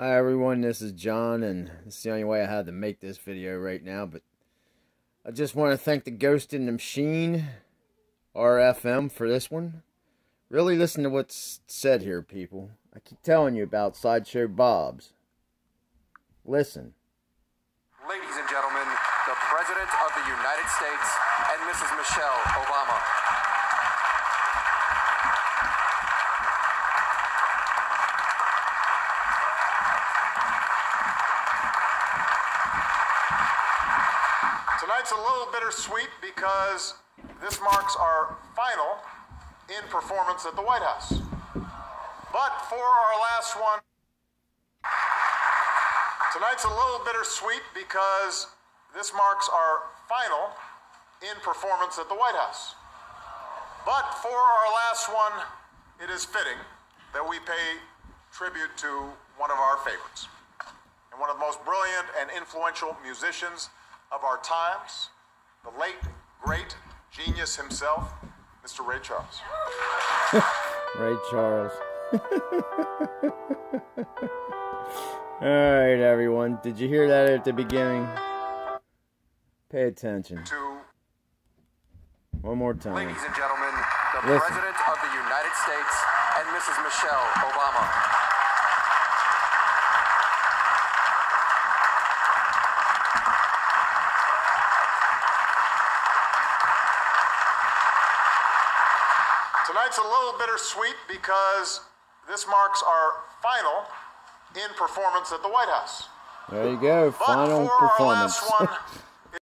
Hi everyone, this is John, and it's the only way I had to make this video right now, but I just want to thank the Ghost in the Machine, RFM, for this one. Really listen to what's said here, people. I keep telling you about Sideshow Bob's. Listen. Ladies and gentlemen, the President of the United States and Mrs. Michelle Obama. Tonight's a little bittersweet because this marks our final in performance at the White House. But for our last one, tonight's a little bittersweet because this marks our final in performance at the White House. But for our last one, it is fitting that we pay tribute to one of our favorites and one of the most brilliant and influential musicians of our times, the late, great genius himself, Mr. Ray Charles. Ray Charles. Alright, everyone. Did you hear that at the beginning? Pay attention. To One more time. Ladies and gentlemen, the Listen. President of the United States and Mrs. Michelle Obama. Tonight's a little bittersweet because this marks our final in performance at the White House. There you go. Final performance.